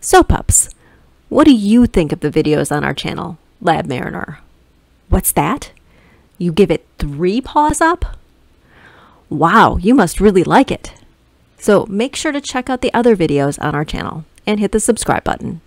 So, pups, what do you think of the videos on our channel, Lab Mariner? What's that? You give it three paws up? Wow, you must really like it. So make sure to check out the other videos on our channel and hit the subscribe button.